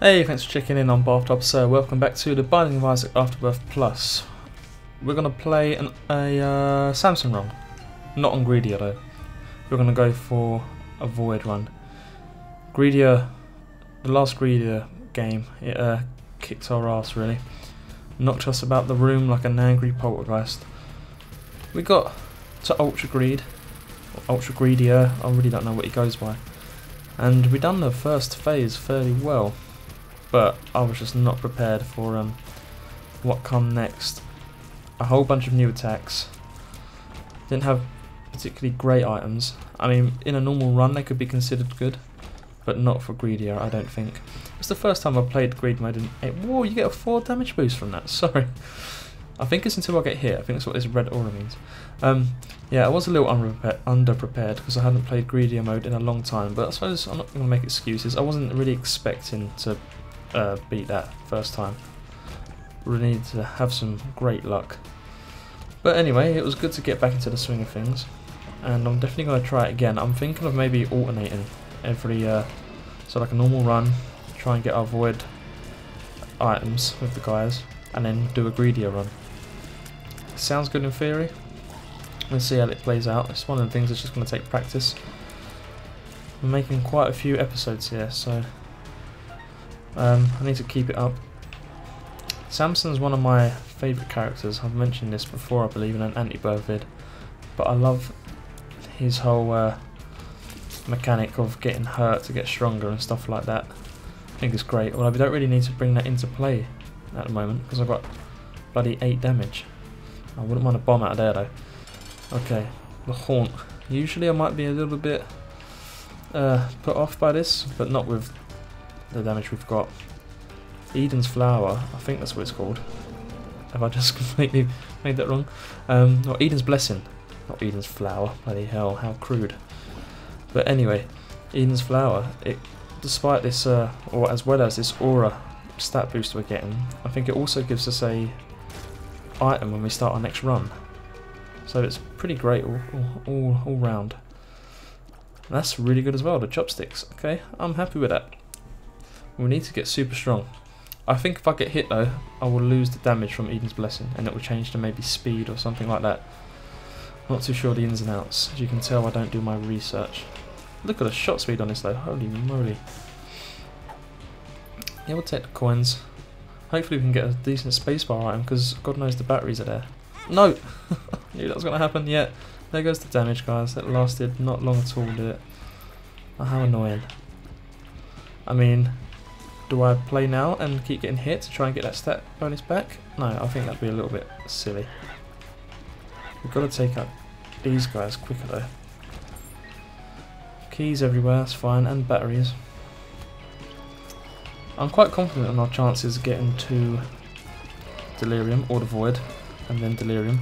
Hey, thanks for checking in on Bathtub Sir. Welcome back to the Binding of Isaac Afterbirth Plus. We're going to play an, a uh, Samson run. Not on Greedier though. We're going to go for a Void run. Greedier, the last Greedier game, it uh, kicked our ass really. Knocked us about the room like an angry poltergeist. We got to Ultra Greed, Ultra Greedier, I really don't know what he goes by. And we done the first phase fairly well but I was just not prepared for um, what come next. A whole bunch of new attacks. Didn't have particularly great items. I mean, in a normal run they could be considered good, but not for Greedier, I don't think. It's the first time I've played Greed mode it, whoa, you get a 4 damage boost from that, sorry. I think it's until I get hit, I think that's what this red aura means. Um, yeah, I was a little underprepared because I hadn't played Greedier mode in a long time, but I suppose I'm not going to make excuses. I wasn't really expecting to uh, beat that first time. We need to have some great luck. But anyway, it was good to get back into the swing of things. And I'm definitely going to try it again. I'm thinking of maybe alternating every, uh, so like a normal run, try and get our void items with the guys, and then do a greedier run. Sounds good in theory. Let's see how it plays out. It's one of the things that's just going to take practice. I'm making quite a few episodes here, so um, I need to keep it up. Samson's one of my favourite characters. I've mentioned this before, I believe, in an anti-birth vid. But I love his whole uh, mechanic of getting hurt to get stronger and stuff like that. I think it's great. Although we don't really need to bring that into play at the moment because I've got bloody 8 damage. I wouldn't want a bomb out of there though. Okay, the Haunt. Usually I might be a little bit uh, put off by this, but not with the damage we've got. Eden's Flower, I think that's what it's called. Have I just completely made that wrong? Um, no, Eden's Blessing, not Eden's Flower. Bloody hell, how crude. But anyway, Eden's Flower, it, despite this, uh, or as well as this aura stat boost we're getting, I think it also gives us a item when we start our next run. So it's pretty great all, all, all round. That's really good as well, the chopsticks. Okay, I'm happy with that. We need to get super strong. I think if I get hit though, I will lose the damage from Eden's Blessing and it will change to maybe speed or something like that. Not too sure the ins and outs. As you can tell I don't do my research. Look at the shot speed on this though, holy moly. Yeah, we'll take the coins. Hopefully we can get a decent spacebar item because God knows the batteries are there. No! Knew that was going to happen, yeah. There goes the damage guys, that lasted not long at all did it. Oh, how annoying. I mean, do I play now and keep getting hit to try and get that stat bonus back? No, I think that'd be a little bit silly. We've got to take out these guys quicker though. Keys everywhere, that's fine, and batteries. I'm quite confident in our chances of getting to Delirium, or the Void, and then Delirium.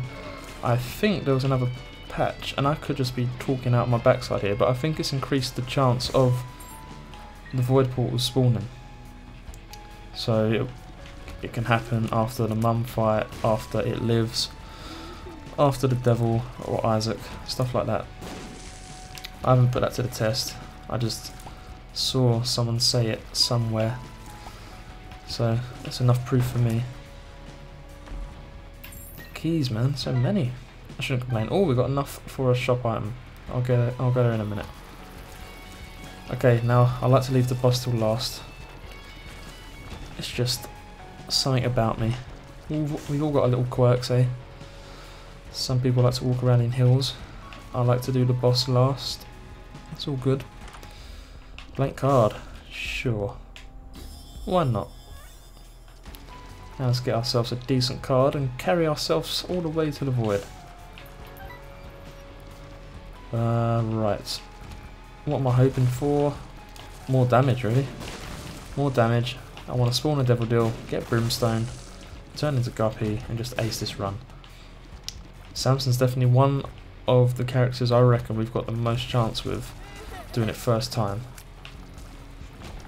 I think there was another patch, and I could just be talking out my backside here, but I think it's increased the chance of the Void Portal spawning. So it, it can happen after the mum fight, after it lives, after the devil or Isaac, stuff like that. I haven't put that to the test. I just saw someone say it somewhere. So that's enough proof for me. Keys, man, so many. I shouldn't complain. Oh, we got enough for a shop item. I'll get. I'll go there in a minute. Okay, now I like to leave the boss till last. It's just something about me. We've all got our little quirks, eh? Some people like to walk around in hills. I like to do the boss last. It's all good. Blank card. Sure. Why not? Now let's get ourselves a decent card and carry ourselves all the way to the void. Uh, right. What am I hoping for? More damage, really. More damage. I want to spawn a Devil Deal, get Brimstone, turn into Guppy, and just ace this run. Samson's definitely one of the characters I reckon we've got the most chance with doing it first time.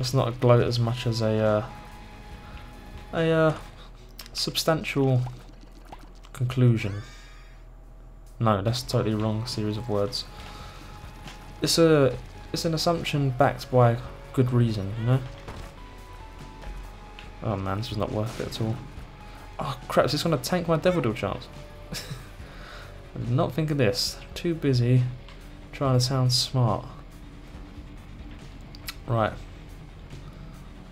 It's not a gloat as much as a uh, a uh, substantial conclusion. No, that's totally wrong series of words. It's a it's an assumption backed by good reason, you know. Oh man, this was not worth it at all. Oh crap, is this going to tank my Devil Deal chance? I did not think of this. Too busy trying to sound smart. Right.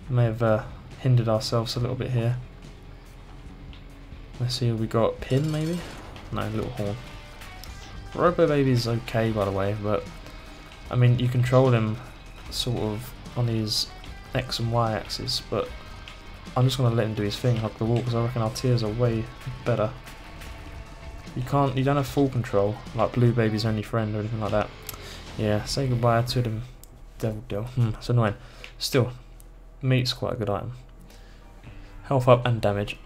May have uh, hindered ourselves a little bit here. Let's see, we got pin maybe? No, little horn. Robo Baby's okay by the way, but I mean you control him sort of on his X and Y axis, but I'm just gonna let him do his thing, hug the wall, because I reckon our tears are way better. You can't, you don't have full control, like Blue Baby's only friend or anything like that. Yeah, say goodbye to them Devil Deal. Hmm, it's annoying. Still, meat's quite a good item. Health up and damage.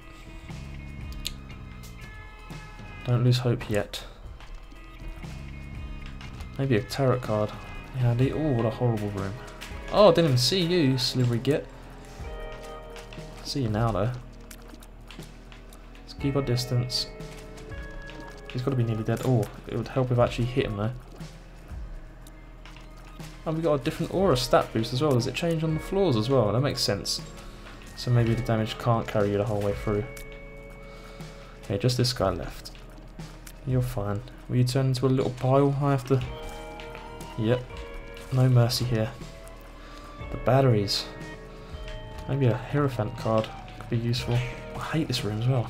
Don't lose hope yet. Maybe a tarot card. Handy. Oh, what a horrible room. Oh, I didn't even see you, slivery git. See you now, though. Let's keep our distance. He's got to be nearly dead. Oh, it would help if I actually hit him, though. And we got a different aura stat boost as well. Does it change on the floors as well? That makes sense. So maybe the damage can't carry you the whole way through. Okay, just this guy left. You're fine. Will you turn into a little pile? I have to... Yep. No mercy here. The batteries. Maybe a Hierophant card could be useful. I hate this room as well.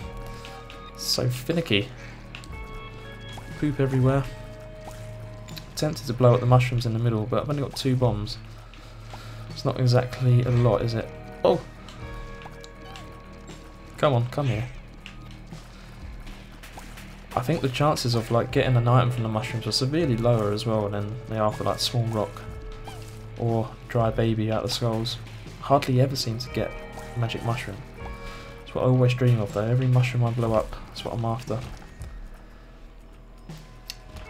It's so finicky. Poop everywhere. Tempted to blow up the mushrooms in the middle, but I've only got two bombs. It's not exactly a lot, is it? Oh! Come on, come here. I think the chances of like getting an item from the mushrooms are severely lower as well than they are for like Swarm Rock or Dry Baby out of the skulls. Hardly ever seem to get magic mushroom. That's what I always dream of though. Every mushroom I blow up, that's what I'm after.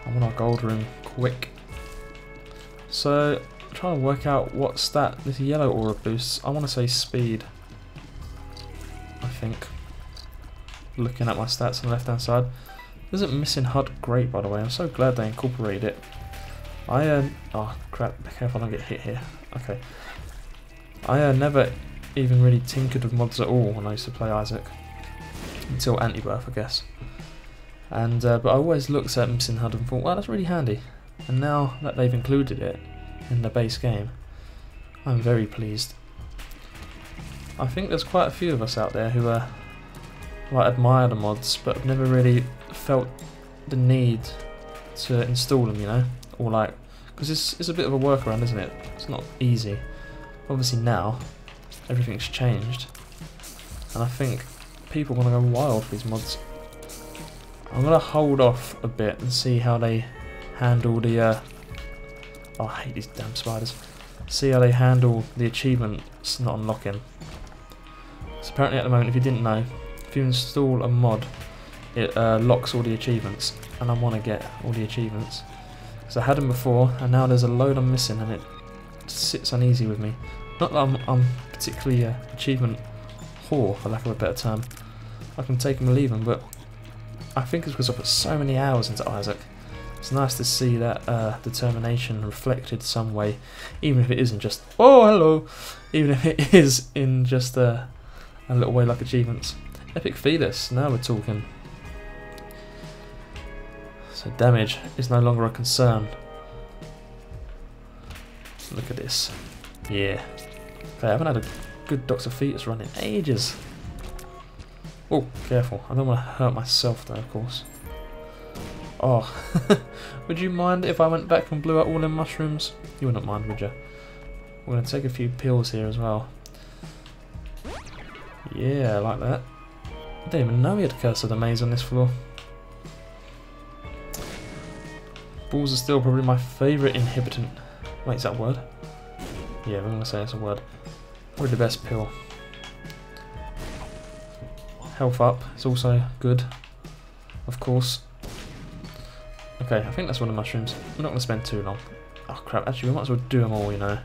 I want our gold room quick. So, I'm trying to work out what stat this yellow aura boosts. I want to say speed. I think. Looking at my stats on the left hand side. Isn't missing HUD great by the way? I'm so glad they incorporated it. I uh, oh crap, be careful I don't get hit here. Okay. I uh, never even really tinkered with mods at all when I used to play Isaac. Until Anti-Birth I guess. And uh, but I always looked at missing HUD and thought, well, that's really handy. And now that they've included it in the base game, I'm very pleased. I think there's quite a few of us out there who uh, like admire the mods, but have never really felt the need to install them. You know, or like because it's it's a bit of a workaround, isn't it? It's not easy. Obviously now everything's changed, and I think people want to go wild for these mods. I'm gonna hold off a bit and see how they handle the. Uh, oh, I hate these damn spiders. See how they handle the achievements not unlocking. So apparently at the moment, if you didn't know, if you install a mod, it uh, locks all the achievements, and I want to get all the achievements. Because I had them before, and now there's a load I'm missing, and it sits uneasy with me. Not that I'm, I'm particularly uh, achievement whore, for lack of a better term. I can take them or leave them, but I think it's because I put so many hours into Isaac. It's nice to see that uh, determination reflected some way, even if it isn't just, oh, hello, even if it is in just a, a little way like achievements. Epic Fetus, now we're talking. So damage is no longer a concern. Look at this. Yeah. Okay, I haven't had a good Dr. Fetus run in ages. Oh, careful. I don't want to hurt myself though, of course. Oh, would you mind if I went back and blew out all them mushrooms? You wouldn't mind, would you? We're going to take a few pills here as well. Yeah, I like that. I didn't even know we had Curse of the Maze on this floor. Balls are still probably my favourite inhibitant. Wait, is that a word? Yeah, I'm going to say it's a word. Probably the best pill. Health up is also good, of course. Okay, I think that's one of the mushrooms. I'm not going to spend too long. Oh crap, actually we might as well do them all, you know.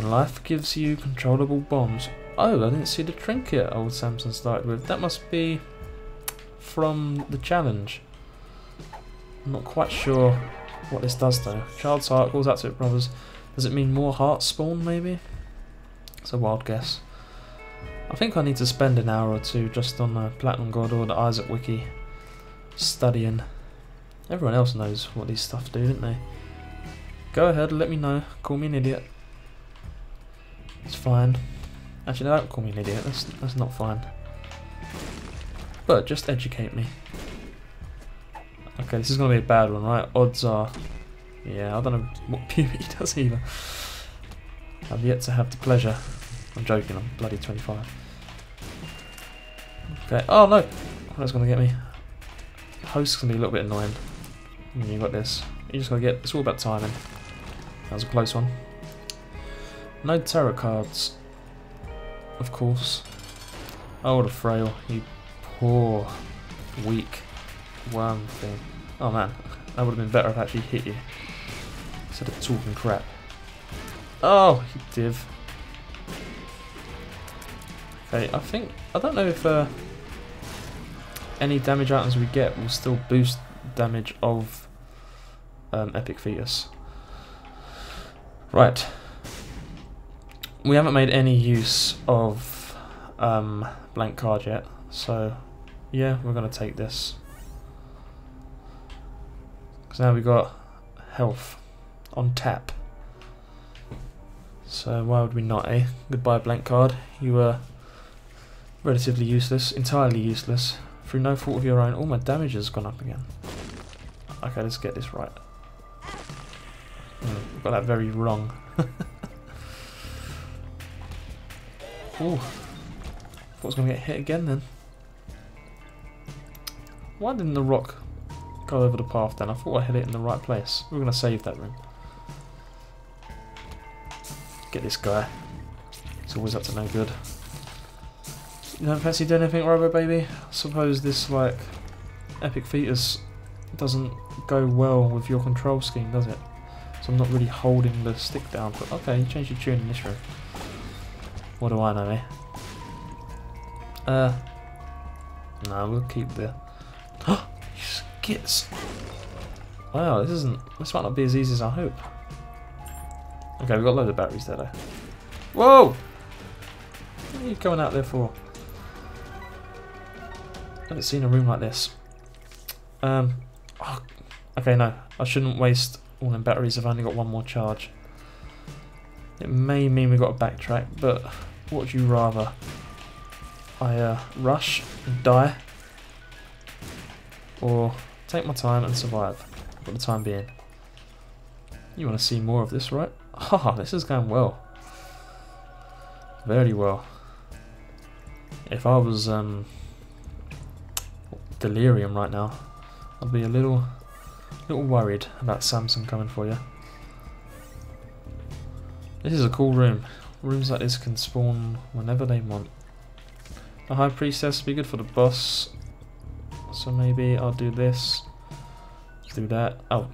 Life gives you controllable bombs. Oh, I didn't see the trinket old Samson started with. That must be from the challenge. I'm not quite sure what this does though. Child's heart calls out to it, brothers. Does it mean more hearts spawn, maybe? It's a wild guess. I think I need to spend an hour or two just on the Platinum God or the Isaac Wiki studying. Everyone else knows what these stuff do, don't they? Go ahead, let me know. Call me an idiot. It's fine. Actually, no, don't call me an idiot. That's that's not fine. But just educate me. Okay, this is gonna be a bad one, right? Odds are, yeah, I don't know what puberty does either. I've yet to have the pleasure. I'm joking. I'm bloody 25. Okay. Oh no, that's gonna get me. Host's gonna be a little bit annoying. And you got this. You just gotta get. It's all about timing. That was a close one. No tarot cards. Of course. Oh, what a frail. You poor, weak worm thing. Oh man, that would have been better if I actually hit you. Instead of talking crap. Oh, you div. Okay, I think... I don't know if uh, any damage items we get will still boost damage of um, Epic Fetus. Right. We haven't made any use of um, blank card yet, so yeah, we're going to take this. Because now we've got health on tap. So why would we not, eh? Goodbye blank card. You were relatively useless, entirely useless. Through no fault of your own, all my damage has gone up again. Okay, let's get this right. Mm, got that very wrong. Ooh. Thought I was going to get hit again then. Why didn't the rock go over the path then? I thought I hit it in the right place. We are going to save that room. Get this guy. It's always up to no good. You don't fancy doing anything, Robo Baby? I suppose this, like, Epic Fetus doesn't go well with your control scheme, does it? So I'm not really holding the stick down. But okay, you changed your tune in this room. What do I know, eh? Uh, no, we'll keep the... Wow, this isn't... This might not be as easy as I hope. Okay, we've got a load of batteries there. Whoa! What are you going out there for? I haven't seen a room like this. Um, oh, okay, no. I shouldn't waste all them batteries. If I've only got one more charge. It may mean we've got to backtrack, but what would you rather? I uh, rush and die, or take my time and survive for the time being? You want to see more of this, right? Ah, oh, this is going well. Very well. If I was um, delirium right now, I'd be a little, little worried about Samson coming for you. This is a cool room. Rooms like this can spawn whenever they want. The High Priestess would be good for the boss. So maybe I'll do this. Do that. Oh,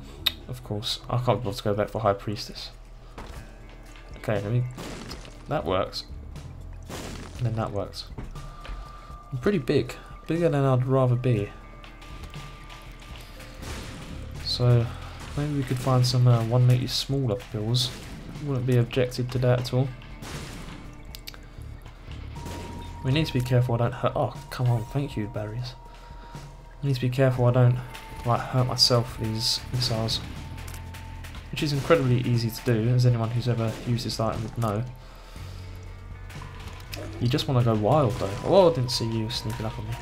of course. I can't able to go back for High Priestess. Okay, let me... That works. And then that works. I'm pretty big. Bigger than I'd rather be. So, maybe we could find some uh, 180 smaller pills. Wouldn't be objected to that at all. We need to be careful I don't hurt... Oh, come on, thank you, berries. We need to be careful I don't like hurt myself these missiles. Which is incredibly easy to do, as anyone who's ever used this item would know. You just want to go wild though. Oh, I didn't see you sneaking up on me.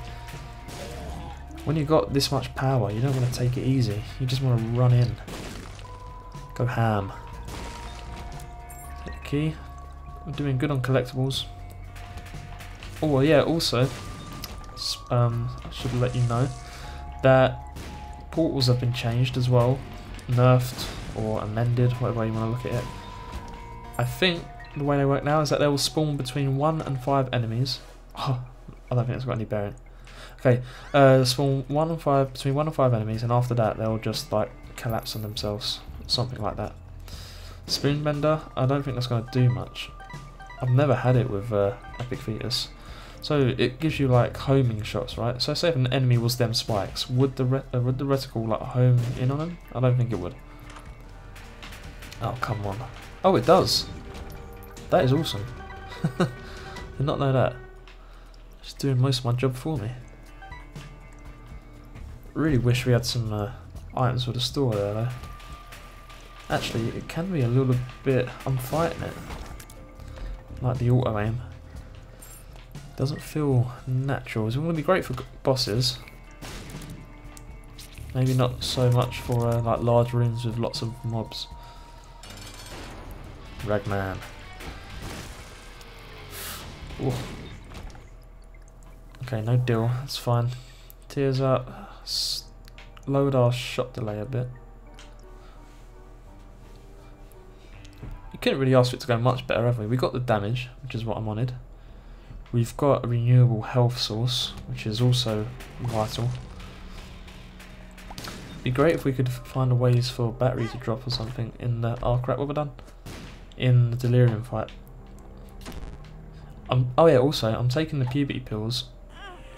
When you've got this much power, you don't want to take it easy. You just want to run in. Go ham. Hit key. We're doing good on collectibles. Oh yeah, also, um, I should let you know that portals have been changed as well, nerfed or amended, whatever you want to look at it. I think the way they work now is that they will spawn between one and five enemies. Oh, I don't think it's got any bearing. Okay, uh, spawn one and five between one and five enemies, and after that they'll just like collapse on themselves, something like that. Spoonbender, I don't think that's going to do much. I've never had it with uh, Epic Fetus. So it gives you like homing shots, right? So say if an enemy was them spikes, would the uh, would the reticle like home in on them? I don't think it would. Oh come on! Oh, it does. That is awesome. Did not know that. It's doing most of my job for me. Really wish we had some uh, items for the store there though. Actually, it can be a little bit... I'm fighting it. Like the auto aim. Doesn't feel natural. It's going to be great for bosses. Maybe not so much for uh, like large rooms with lots of mobs. Ragman. Ooh. Okay, no deal. That's fine. Tears up. S lowered our shot delay a bit. You couldn't really ask for it to go much better, have we? We got the damage, which is what I wanted. We've got a renewable health source, which is also vital. It'd be great if we could find a ways for battery to drop or something in the... Oh crap, what have I done? In the delirium fight. Um, oh yeah, also, I'm taking the puberty pills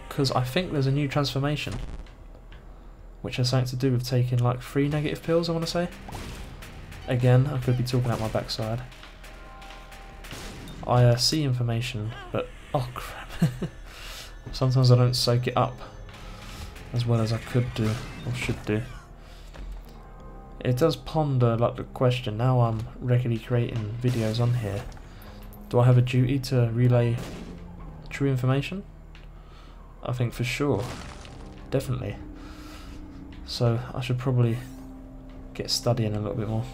because I think there's a new transformation which has something to do with taking like three negative pills, I want to say. Again, I could be talking out my backside. I uh, see information, but oh crap. Sometimes I don't soak it up as well as I could do, or should do. It does ponder like the question, now I'm regularly creating videos on here, do I have a duty to relay true information? I think for sure, definitely. So I should probably get studying a little bit more.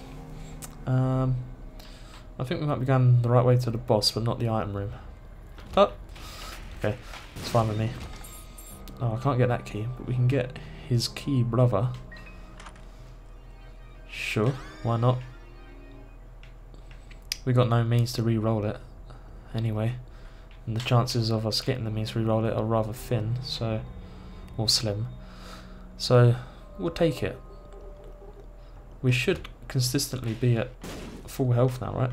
Um, I think we might be going the right way to the boss, but not the item room. Okay, it's fine with me. Oh, I can't get that key, but we can get his key, brother. Sure, why not? We got no means to re-roll it, anyway. And the chances of us getting the means to re-roll it are rather thin, so... or slim. So, we'll take it. We should consistently be at full health now, right?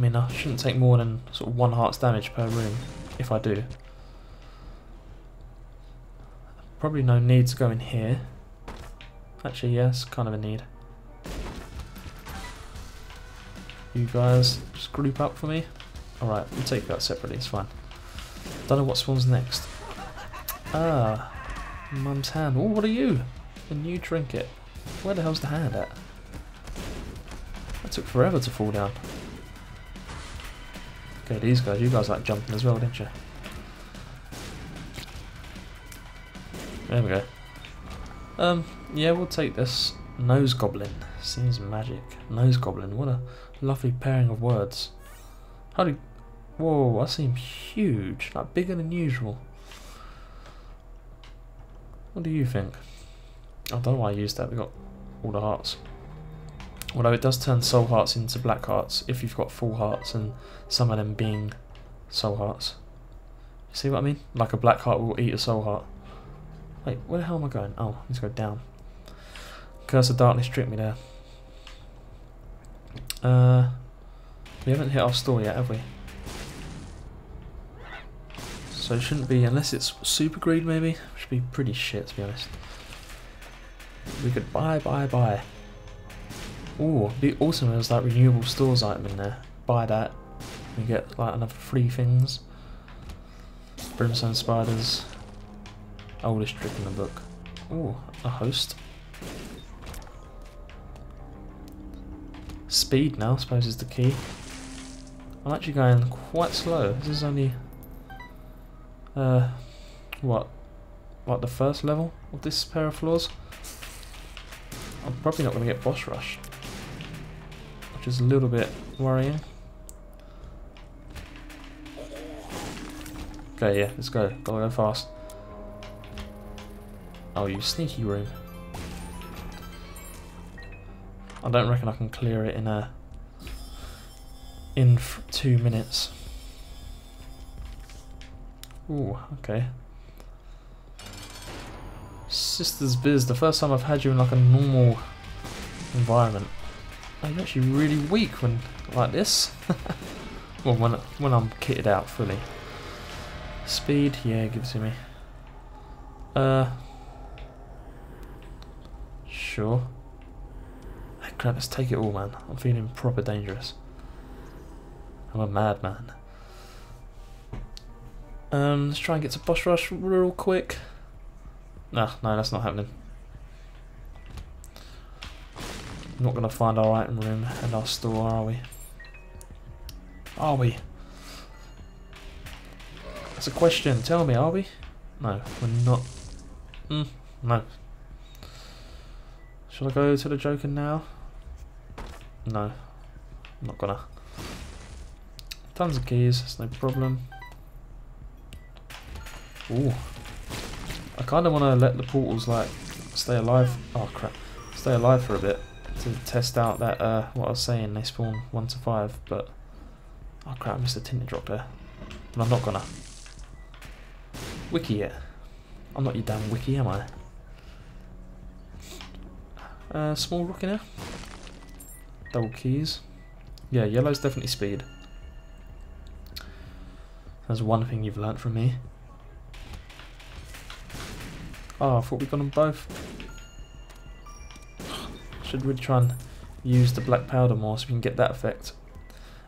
I mean, I shouldn't take more than sort of one heart's damage per room, if I do. Probably no need to go in here. Actually, yes, kind of a need. You guys just group up for me. Alright, we'll take that separately, it's fine. Don't know what spawns next. Ah, Mum's hand. Oh, what are you? A new trinket. Where the hell's the hand at? That took forever to fall down. Okay, these guys, you guys like jumping as well, didn't you? There we go. Um, yeah, we'll take this. Nose Goblin. Seems magic. Nose Goblin. What a lovely pairing of words. Holy... Whoa, I seem huge. Like, bigger than usual. What do you think? I don't know why I used that. We got all the hearts. Although it does turn soul hearts into black hearts if you've got full hearts and some of them being soul hearts. You see what I mean? Like a black heart will eat a soul heart. Wait, where the hell am I going? Oh, to go down. Curse of Darkness tricked me there. Uh, we haven't hit our store yet, have we? So it shouldn't be, unless it's super greed maybe, should be pretty shit to be honest. We could buy, buy, buy. Ooh, be awesome there's that renewable stores item in there. Buy that, we get like another three things. Brimstone spiders, Oldest trick in the book. Oh, a host. Speed now, I suppose, is the key. I'm actually going quite slow. This is only... Uh, what? What, the first level of this pair of floors? I'm probably not going to get boss rush. Which is a little bit worrying. Okay, yeah, let's go. Gotta go fast. Oh, you sneaky room. I don't reckon I can clear it in a in two minutes. Ooh, okay. Sisters Biz, the first time I've had you in like a normal environment. I'm actually really weak when like this. well, when when I'm kitted out fully. Speed, yeah, give it to me. Uh, Sure. Crap, let's take it all, man. I'm feeling proper dangerous. I'm a madman. Um, let's try and get to boss rush real quick. Nah, no, that's not happening. Not going to find our item room and our store, are we? Are we? That's a question. Tell me, are we? No, we're not. Mm, no. Should I go to the Joker now? No. I'm not gonna. Tons of keys, that's no problem. Ooh. I kind of want to let the portals, like, stay alive. Oh, crap. Stay alive for a bit to test out that, uh, what I was saying, they spawn 1 to 5, but... Oh, crap, I missed a tinted drop there. I'm not gonna. Wiki it. I'm not your damn wiki, am I? Uh, small rock in here. Double keys. Yeah, yellow's definitely speed. That's one thing you've learnt from me. Oh, I thought we got them both. Should really try and use the black powder more so we can get that effect.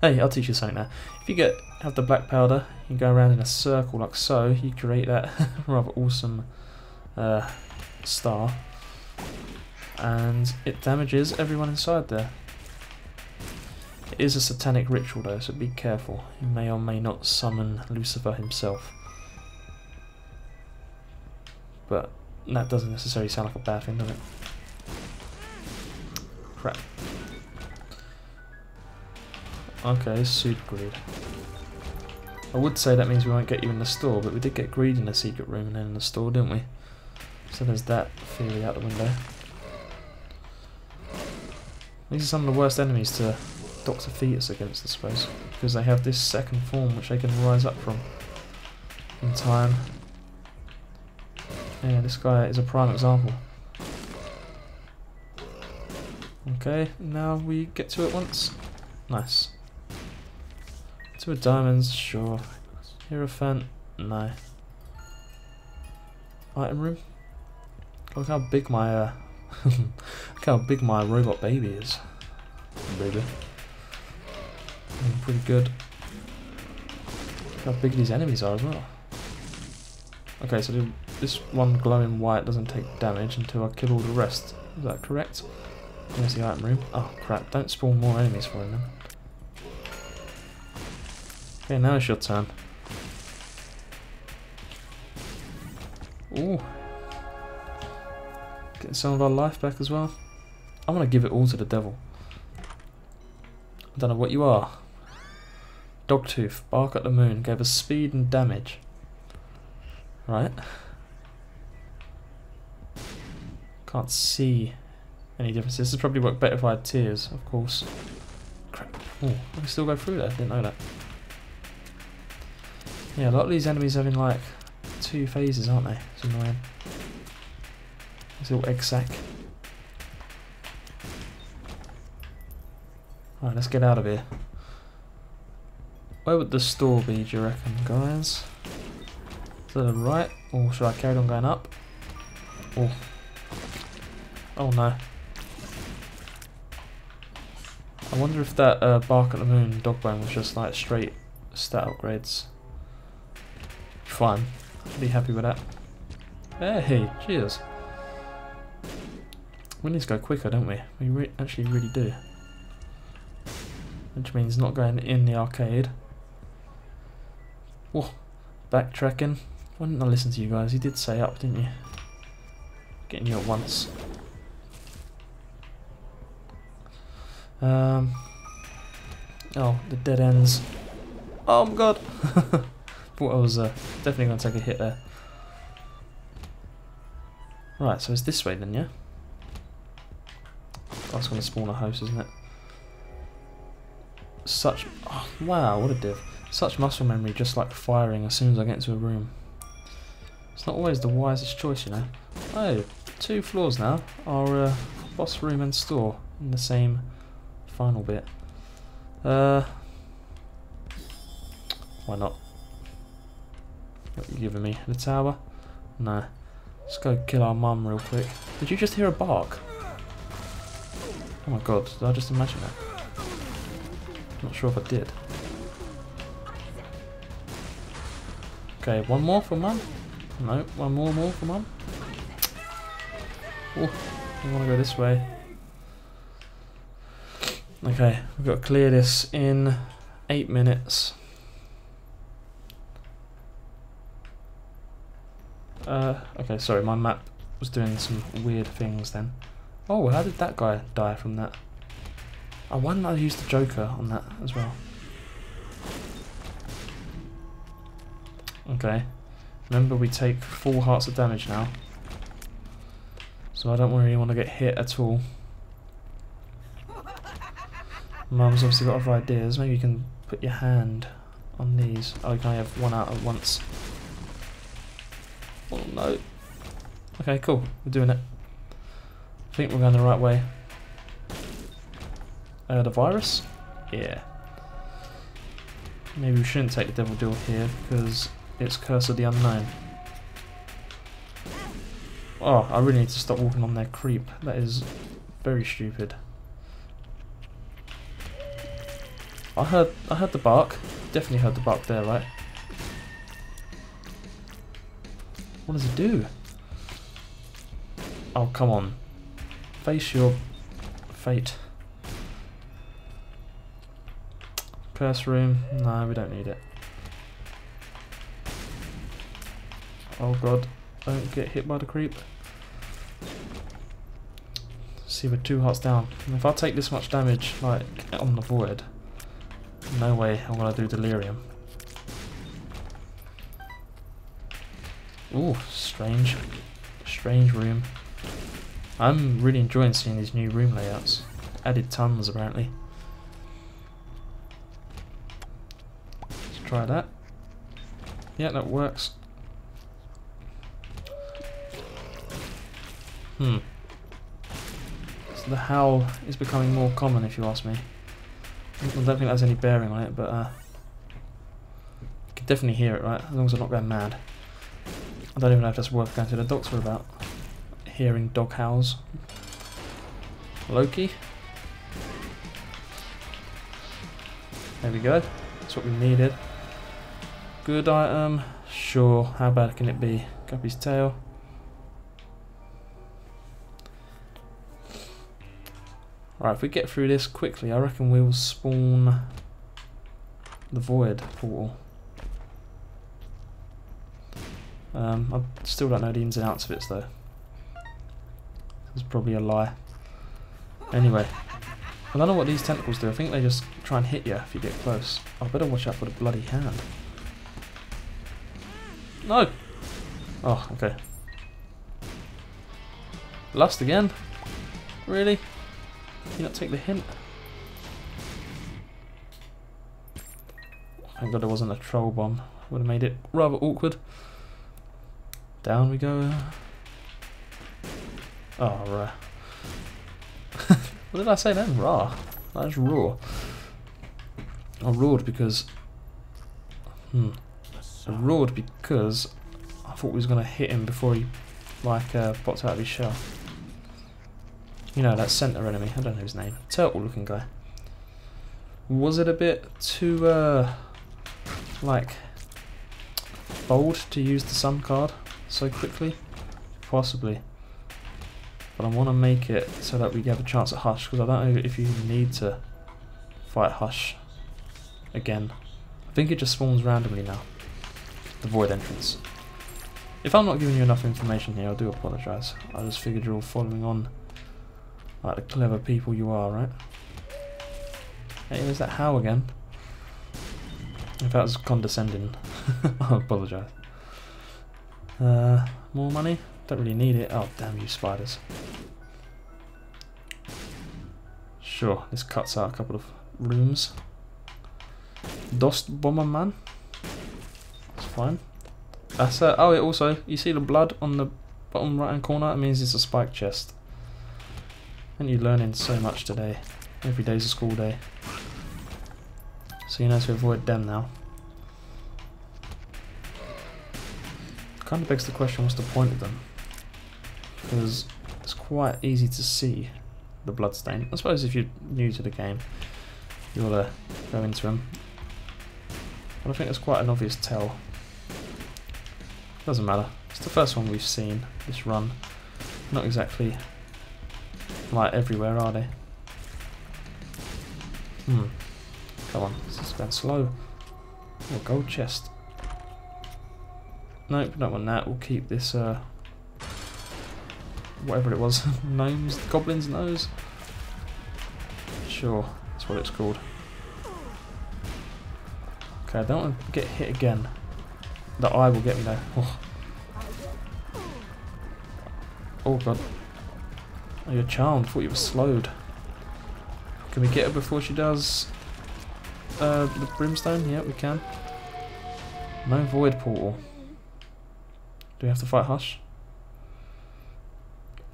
Hey, I'll teach you something now. If you get have the black powder, you go around in a circle like so, you create that rather awesome uh, star. And it damages everyone inside there. It is a satanic ritual though, so be careful. You may or may not summon Lucifer himself. But that doesn't necessarily sound like a bad thing, does it? Crap. Okay, super greed. I would say that means we won't get you in the store, but we did get greed in the secret room and then in the store, didn't we? So there's that theory out the window. These are some of the worst enemies to Dr. Fetus against, I suppose, because they have this second form which they can rise up from in time. Yeah, this guy is a prime example. Okay, now we get to it once. Nice. Two diamonds, sure. Hierophant, no. Item room? Look how big my uh, look how big my robot baby is. Baby. Mm, pretty good. Look how big these enemies are as well. Okay, so this one glowing white doesn't take damage until I kill all the rest. Is that correct? Where's the item room? Oh crap, don't spawn more enemies for him. Okay, now it's your turn. Ooh. Getting some of our life back as well. I'm gonna give it all to the devil. I don't know what you are. Dogtooth, bark at the moon, gave us speed and damage. Right. Can't see any differences. This would probably work better if I had tears, of course. Crap. Oh, I can still go through there, didn't know that. Yeah, a lot of these enemies having like two phases, aren't they? It's annoying. It's all egg sack. Alright, let's get out of here. Where would the store be, do you reckon, guys? To the right, or should I carry on going up? Oh. Oh no. I wonder if that uh, Bark at the Moon Dogbone was just like straight stat upgrades. Fine. Be happy with that. Hey, cheers. We need to go quicker, don't we? We re actually really do. Which means not going in the arcade. Whoa, backtracking. Why didn't I listen to you guys? You did say up, didn't you? Getting you at once. Um. Oh, the dead ends. Oh my god! Thought I was uh, definitely going to take a hit there. Right, so it's this way then, yeah? That's going to spawn a host, isn't it? Such... Oh, wow, what a div. Such muscle memory, just like firing as soon as I get into a room. It's not always the wisest choice, you know. Oh, two floors now. Our uh, boss room and store in the same final bit. Uh, why not? What are you giving me? The tower? No. Let's go kill our mum real quick. Did you just hear a bark? Oh my god, did I just imagine that? Not sure if I did. Okay, one more for mum. No, one more more for mum. Oh, I want to go this way. Okay, we've got to clear this in eight minutes. Uh, okay, sorry, my map was doing some weird things then. Oh, how did that guy die from that? I wonder if I used the Joker on that as well. Okay. Remember we take four hearts of damage now. So I don't really want to get hit at all. Mum's obviously got other ideas. Maybe you can put your hand on these. Oh, can only have one out at once. Oh no. Okay, cool. We're doing it. I think we're going the right way. Uh, the virus? Yeah. Maybe we shouldn't take the devil deal here because it's Curse of the Unknown. Oh, I really need to stop walking on their creep. That is very stupid. I heard I heard the bark. Definitely heard the bark there, right? What does it do? Oh, come on. Face your fate. Curse room. No, we don't need it. Oh god. Don't get hit by the creep. See, we're two hearts down. And if I take this much damage, like, on the void, no way I'm gonna do delirium. Ooh, strange. Strange room. I'm really enjoying seeing these new room layouts. Added tons apparently. Let's try that. Yeah, that works. Hmm. So the howl is becoming more common if you ask me. I don't think that has any bearing on it, but uh, you can definitely hear it, right? As long as I'm not going mad. I don't even know if that's worth going to the doctor about. Hearing dog howls. Loki. There we go. That's what we needed. Good item. Sure. How bad can it be? Guppy's tail. Right, if we get through this quickly, I reckon we will spawn the void portal. Um, I still don't know the ins and outs of it though. It's probably a lie. Anyway, I don't know what these tentacles do. I think they just try and hit you if you get close. I better watch out for the bloody hand. No! Oh, okay. Lust again? Really? You not take the hint? Thank god there wasn't a troll bomb. Would have made it rather awkward. Down we go. Oh, right. what did I say then? Raw. That's raw. I roared because... Hmm. I roared because I thought we was going to hit him before he, like, uh, popped out of his shell. You know, that center enemy. I don't know his name. Turtle looking guy. Was it a bit too, uh, like, bold to use the sun card so quickly? Possibly. But I want to make it so that we have a chance at Hush, because I don't know if you need to fight Hush again. I think it just spawns randomly now. The Void entrance. If I'm not giving you enough information here, I do apologise. I just figured you're all following on like the clever people you are, right? Hey, there's that how again. If that was condescending, I apologise. Uh, more money? Don't really need it. Oh, damn you spiders. Sure, this cuts out a couple of rooms. Dust Bomberman. That's fine. That's uh, oh, it also, you see the blood on the bottom right hand corner? It means it's a spike chest. And you're learning so much today. Every day's a school day. So you know to avoid them now. Kind of begs the question, what's the point of them? Because it's quite easy to see the bloodstain. I suppose if you're new to the game, you'll go into them. But I think it's quite an obvious tell. Doesn't matter. It's the first one we've seen this run. Not exactly like everywhere, are they? Hmm. Come on, this is going slow. Oh, gold chest. Nope, don't want that. We'll keep this, uh, whatever it was, gnomes, goblin's nose. Sure, that's what it's called. Okay, I don't want to get hit again. The eye will get me though. Oh, oh god. Oh, you're charmed. Thought you were slowed. Can we get her before she does uh, the brimstone? Yeah, we can. No void portal. Do we have to fight Hush?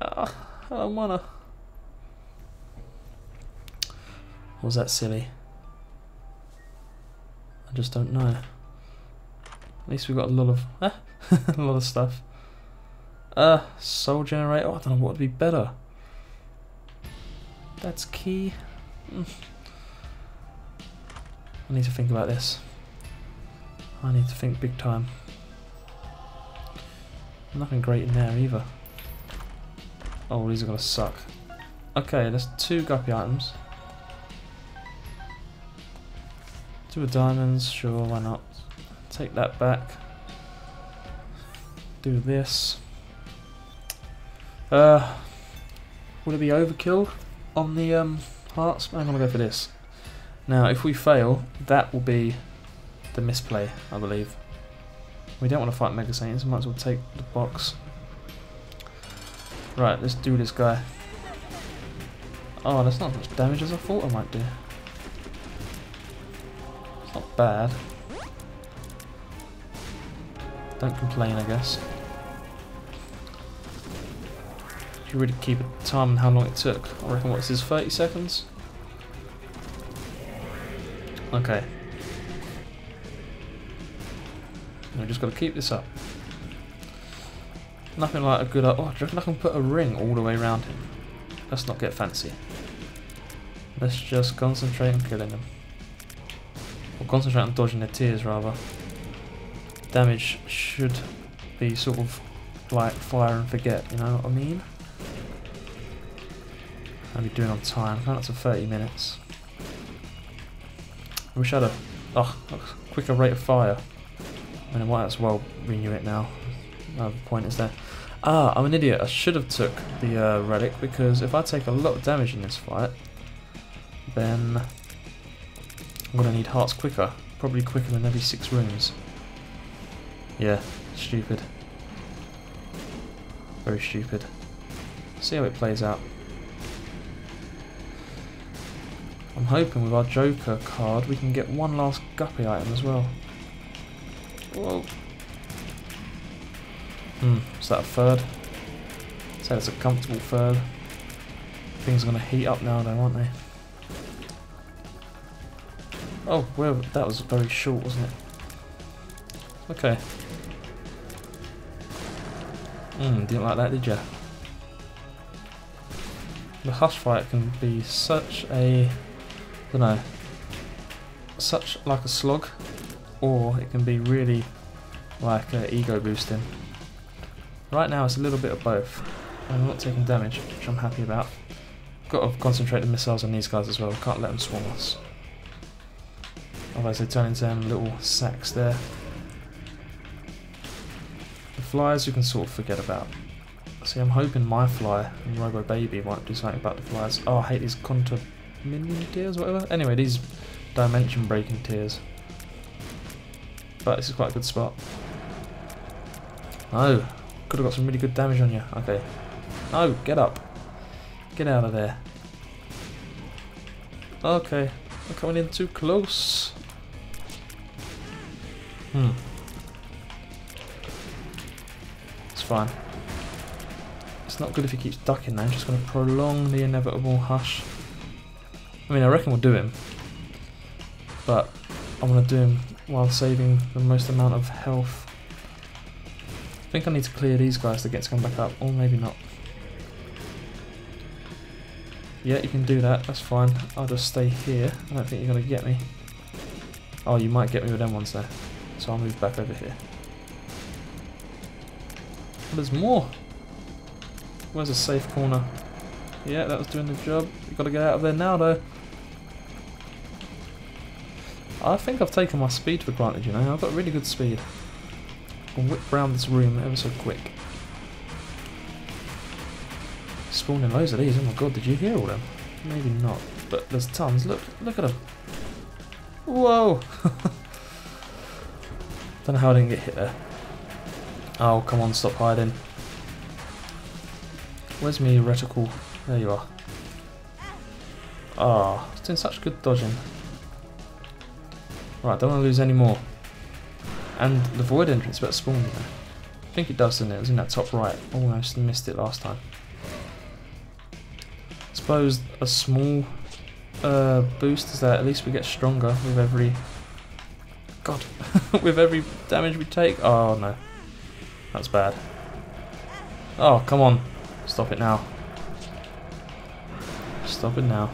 Ah, I don't wanna. Was that silly? I just don't know. At least we've got a lot of a lot of stuff. Uh, soul generator. Oh, I don't know what would be better. That's key. I need to think about this. I need to think big time. Nothing great in there either. Oh, these are gonna suck. Okay, there's two guppy items. Two diamonds, sure, why not? Take that back. Do this. Uh, would it be overkill on the um, hearts? I'm gonna go for this. Now, if we fail, that will be the misplay, I believe. We don't want to fight Mega Satan, might as well take the box. Right, let's do this guy. Oh, that's not as much damage as I thought I might do. It's not bad. Don't complain, I guess. You really keep a time on how long it took, I reckon what's this, 30 seconds? Okay. We just got to keep this up. Nothing like a good... Oh, you reckon I can put a ring all the way around him? Let's not get fancy. Let's just concentrate on killing them. Or concentrate on dodging their tears, rather. Damage should be sort of like fire and forget, you know what I mean? I'll be doing on time. That's to 30 minutes. I wish I had a, oh, a quicker rate of fire. I mean, I might as well renew it now. No point is there. Ah, I'm an idiot. I should have took the uh, relic because if I take a lot of damage in this fight, then I'm going to need hearts quicker. Probably quicker than every six rooms. Yeah, stupid. Very stupid. See how it plays out. I'm hoping with our Joker card we can get one last Guppy item as well. Whoa. Hmm, is that a third? Say it's a comfortable third. Things are going to heat up now though, aren't they? Oh, well, that was very short, wasn't it? Okay. Hmm, didn't like that, did you? The Hush fight can be such a don't know, such like a slog, or it can be really like uh, ego boosting. Right now it's a little bit of both. I'm not taking damage, which I'm happy about. Got to concentrate the missiles on these guys as well, can't let them swarm us. Otherwise they turn into little sacks there. The flyers you can sort of forget about. See, I'm hoping my fly and Robo Baby might do something about the flyers. Oh, I hate these contour minion tears, whatever. Anyway, these dimension breaking tears. But this is quite a good spot. No, could have got some really good damage on you. Okay. No, get up. Get out of there. Okay, I'm coming in too close. Hmm. It's fine. It's not good if he keeps ducking now, I'm just going to prolong the inevitable hush. I mean, I reckon we'll do him. But I want to do him while saving the most amount of health. I think I need to clear these guys to get to come back up, or maybe not. Yeah, you can do that, that's fine. I'll just stay here. I don't think you're going to get me. Oh, you might get me with them ones there. So I'll move back over here. Oh, there's more. Where's a safe corner? Yeah, that was doing the job. You've got to get out of there now, though. I think I've taken my speed for granted, you know. I've got really good speed. I'll whip round this room ever so quick. Spawning loads of these. Oh my god, did you hear all them? Maybe not, but there's tons. Look, look at them. Whoa! Don't know how I didn't get hit there. Oh, come on, stop hiding. Where's me reticle? There you are. Ah, oh, it's doing such good dodging. Right, don't want to lose any more. And the void entrance better spawn there. I think it does, doesn't it? It was in that top right. Almost missed it last time. I suppose a small uh, boost is that at least we get stronger with every... God. with every damage we take. Oh, no. That's bad. Oh, come on. Stop it now. Stop it now.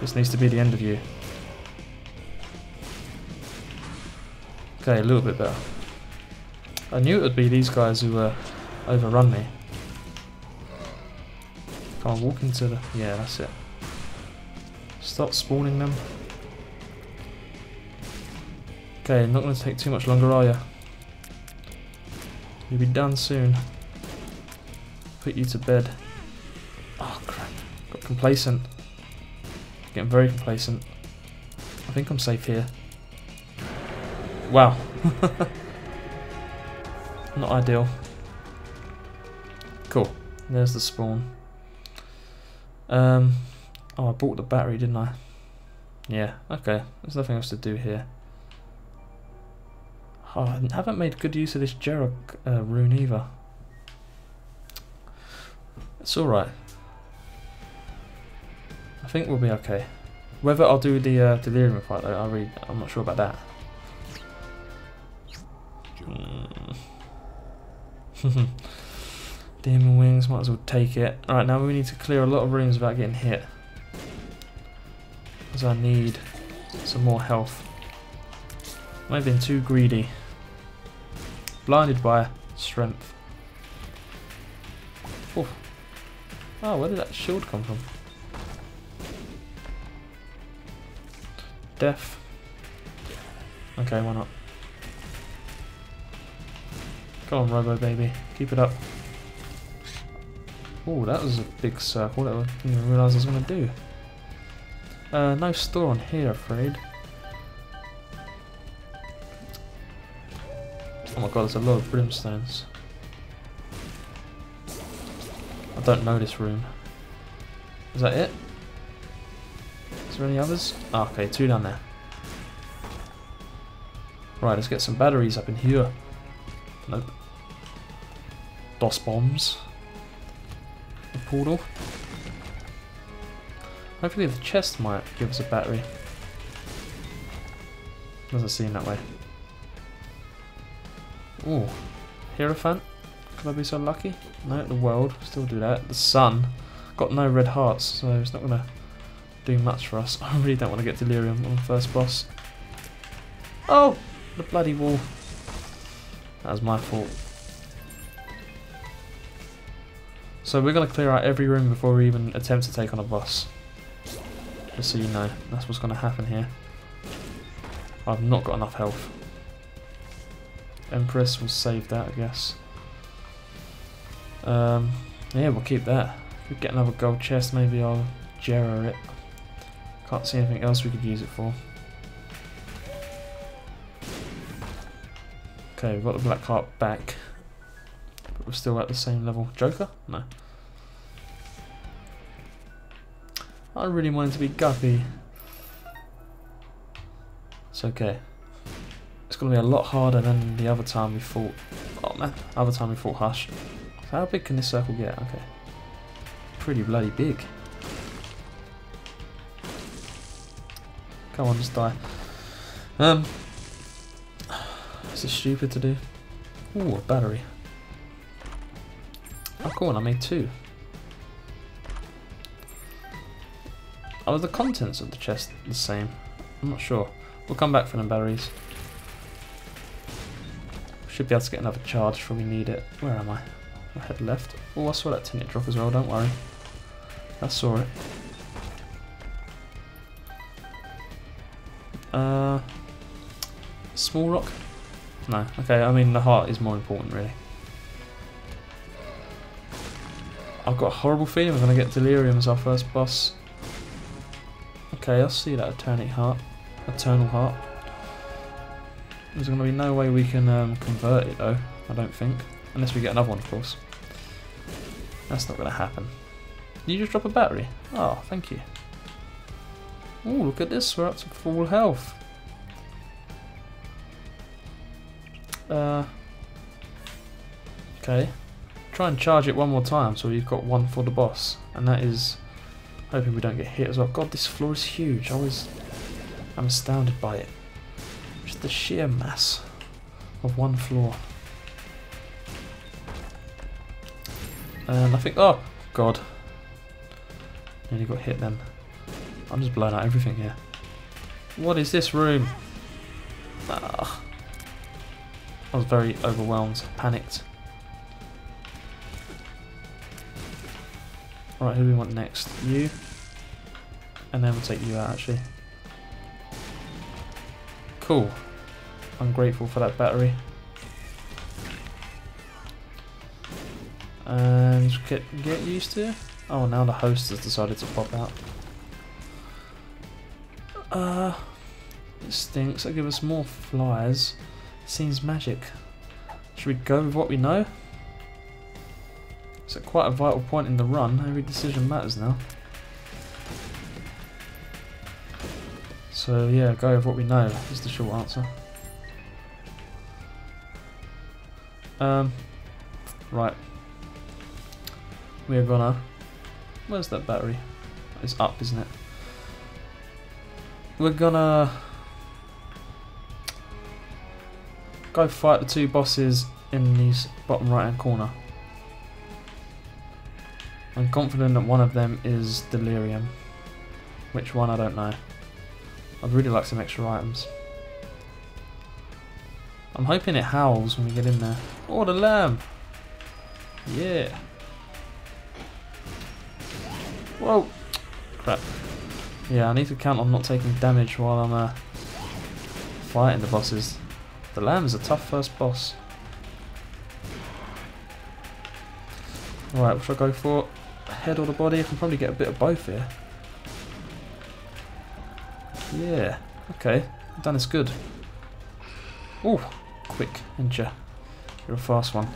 This needs to be the end of you. Okay, a little bit better. I knew it would be these guys who uh, overrun me. On, walk into the... Yeah, that's it. Stop spawning them. Okay, not going to take too much longer, are you? You'll be done soon. Put you to bed. Oh crap. Got complacent. Getting very complacent. I think I'm safe here. Wow. Not ideal. Cool. There's the spawn. Um, oh, I bought the battery, didn't I? Yeah, okay. There's nothing else to do here. Oh, I haven't made good use of this Jera uh, rune either. It's alright. I think we'll be okay. Whether I'll do the uh, delirium fight though, I really, I'm not sure about that. Demon wings, might as well take it. Alright, now we need to clear a lot of rooms without getting hit. Because I need some more health. Might have been too greedy. Blinded by strength. Oh, oh where did that shield come from? Death. Okay, why not? Come on, Robo baby, keep it up. Oh, that was a big circle that I didn't even realise I was going to do. Uh, no store on here, afraid. Oh my god, there's a lot of brimstones. I don't know this room. Is that it? Is there any others? Oh, okay, two down there. Right, let's get some batteries up in here. Nope. DOS bombs. The portal. Hopefully the chest might give us a battery. Doesn't seem that way. Ooh. Hierophant? Could I be so lucky? No, the world. Still do that. The sun. Got no red hearts, so it's not going to do much for us. I really don't want to get delirium on the first boss. Oh! The bloody wall. That was my fault. So we're going to clear out every room before we even attempt to take on a boss. Just so you know, that's what's going to happen here. I've not got enough health. Empress will save that, I guess. Um, yeah, we'll keep that. If we get another gold chest, maybe I'll Jera it. Can't see anything else we could use it for. Okay, we've got the black heart back. We're still at the same level. Joker? No. I really wanted to be Guppy. It's okay. It's to be a lot harder than the other time we fought. Oh man, other time we fought Hush. How big can this circle get? Okay. Pretty bloody big. Come on, just die. Um, is this stupid to do? Ooh, a battery. Oh cool, I made two. Are the contents of the chest the same? I'm not sure. We'll come back for them batteries. Should be able to get another charge before we need it. Where am I? I head left. Oh, I saw that tinted drop as well, don't worry. I saw it. Uh, small rock? No. Okay, I mean the heart is more important really. I've got a horrible feeling we're going to get Delirium as our first boss. Okay, I'll see that Eternity Heart. Eternal Heart. There's going to be no way we can um, convert it though, I don't think. Unless we get another one, of course. That's not going to happen. You just drop a battery? Oh, thank you. Oh, look at this, we're up to full health. Uh, okay. Try and charge it one more time so you've got one for the boss. And that is hoping we don't get hit as well. God, this floor is huge. I was, I'm astounded by it. Just the sheer mass of one floor. And I think, oh, God. Nearly got hit then. I'm just blowing out everything here. What is this room? Ah. I was very overwhelmed, panicked. Alright, who do we want next? You. And then we'll take you out actually. Cool. I'm grateful for that battery. And get get used to. Oh, now the host has decided to pop out. Uh, it stinks. That give us more flies. Seems magic. Should we go with what we know? It's at quite a vital point in the run. Every decision matters now. So yeah, go with what we know is the short answer. Um, right. We're gonna... Where's that battery? It's up, isn't it? We're gonna... Go fight the two bosses in the bottom right hand corner. I'm confident that one of them is Delirium. Which one, I don't know. I'd really like some extra items. I'm hoping it howls when we get in there. Oh, the lamb! Yeah! Whoa! Crap. Yeah, I need to count on not taking damage while I'm uh, fighting the bosses. The lamb is a tough first boss. Right, what should I go for? Head or the body. I can probably get a bit of both here. Yeah, okay. Done is good. Oh, quick, ninja. You're a fast one.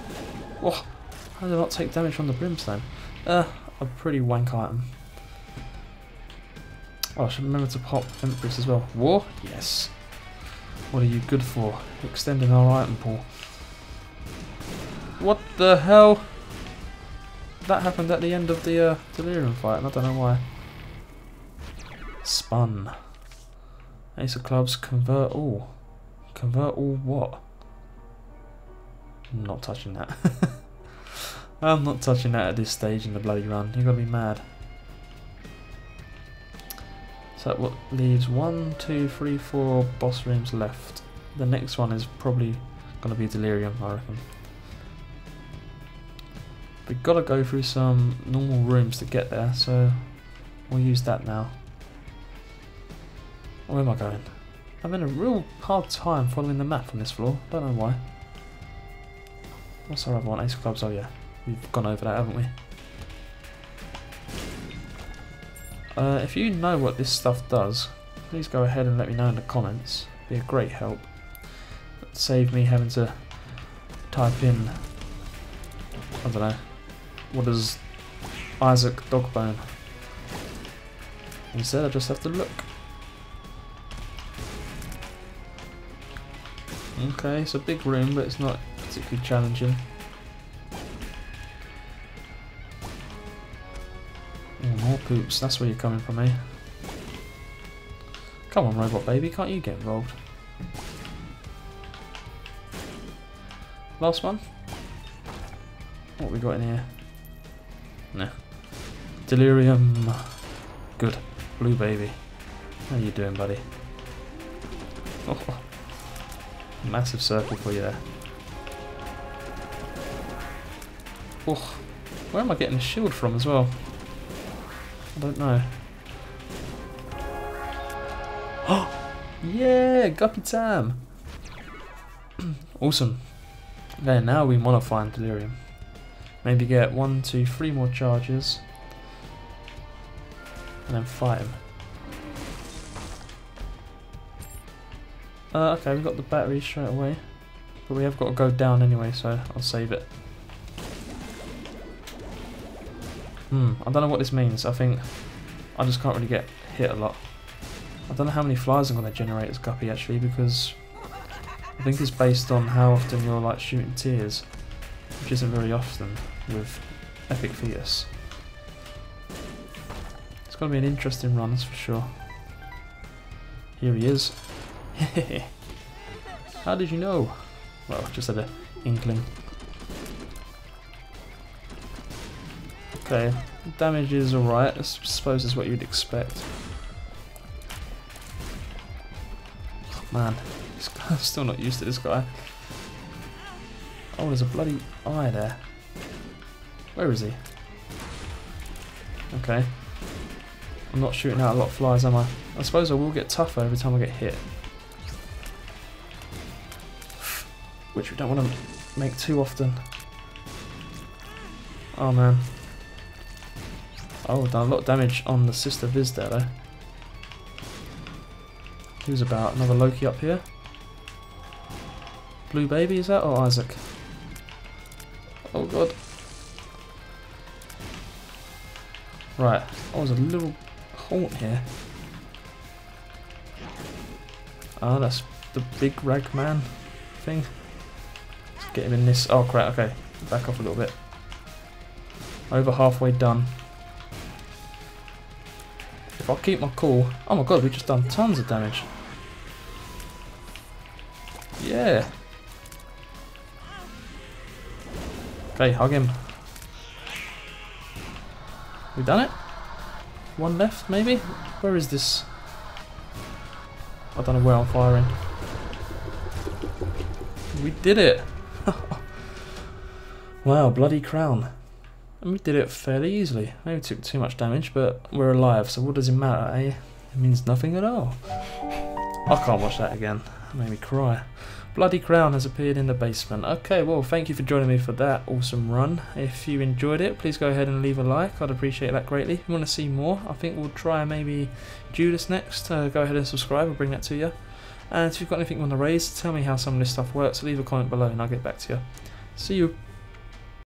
Oh, how did I not take damage from the brimstone? Uh, a pretty wank item. Oh, I should remember to pop Empress as well. War? Yes. What are you good for? Extending our item pool. What the hell? That happened at the end of the uh, Delirium fight, and I don't know why. Spun. Ace of Clubs, convert all. Convert all what? I'm not touching that. I'm not touching that at this stage in the bloody run. You gotta be mad. So what leaves one, two, three, four boss rooms left. The next one is probably gonna be Delirium, I reckon. We've got to go through some normal rooms to get there, so we'll use that now. Where am I going? I'm having a real hard time following the map on this floor. Don't know why. What's our other one? Ace of Clubs. Oh yeah, we've gone over that, haven't we? Uh, if you know what this stuff does, please go ahead and let me know in the comments. It'd Be a great help. Save me having to type in, I don't know, what is Isaac Dogbone? Instead I just have to look. Okay, it's a big room but it's not particularly challenging. Oh, more poops, that's where you're coming from, eh? Come on, robot baby, can't you get involved? Last one? What we got in here? No. Delirium. Good. Blue baby. How you doing, buddy? Oh, massive circle for you there. Oh, where am I getting the shield from as well? I don't know. Oh, yeah, Guppy Tam. awesome. Okay, now we find Delirium. Maybe get one, two, three more charges. And then fight him. Uh, okay, we've got the battery straight away. But we have got to go down anyway, so I'll save it. Hmm, I don't know what this means. I think I just can't really get hit a lot. I don't know how many flies I'm going to generate as Guppy actually because I think it's based on how often you're like shooting tears, which isn't very often with Epic Fetus. It's going to be an interesting run, that's for sure. Here he is. how did you know? Well, just had an inkling. Okay, damage is alright, I suppose is what you'd expect. Man, I'm still not used to this guy. Oh, there's a bloody eye there. Where is he? Okay. I'm not shooting out a lot of flies, am I? I suppose I will get tougher every time I get hit. Which we don't want to make too often. Oh man. Oh, done a lot of damage on the Sister Vis there though. Who's about? Another Loki up here? Blue Baby, is that? Or Isaac? Oh god. Right, oh, there's a little haunt here. Ah, oh, that's the big rag man thing. Let's get him in this. Oh crap, okay. Back off a little bit. Over halfway done. If I keep my cool... Oh my god, we've just done tons of damage. Yeah. Okay, hug him. We done it? One left, maybe? Where is this? I don't know where I'm firing. We did it! wow, bloody crown. And we did it fairly easily. Maybe took too much damage, but we're alive, so what does it matter, eh? It means nothing at all. I can't watch that again. It made me cry. Bloody Crown has appeared in the basement. Okay, well, thank you for joining me for that awesome run. If you enjoyed it, please go ahead and leave a like. I'd appreciate that greatly. If you want to see more, I think we'll try maybe Judas next. Uh, go ahead and subscribe. I'll bring that to you. And if you've got anything you want to raise, tell me how some of this stuff works. Leave a comment below and I'll get back to you. See you.